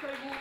pergunta.